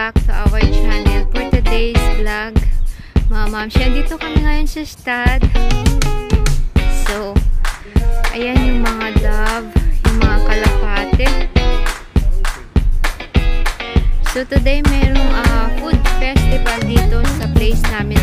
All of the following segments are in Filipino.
Back to our channel for today's vlog. Mga ma'am, siya dito kami ngayon sa stud. So, ayan yung mga dove, yung mga kalapate. So, today merong uh, food festival dito sa place namin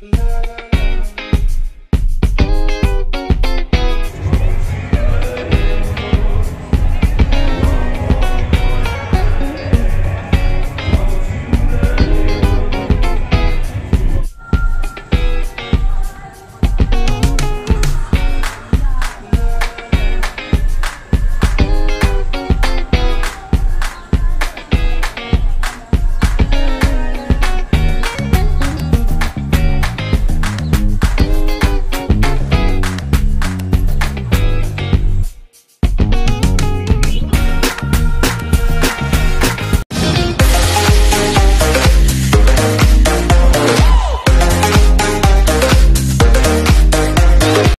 la la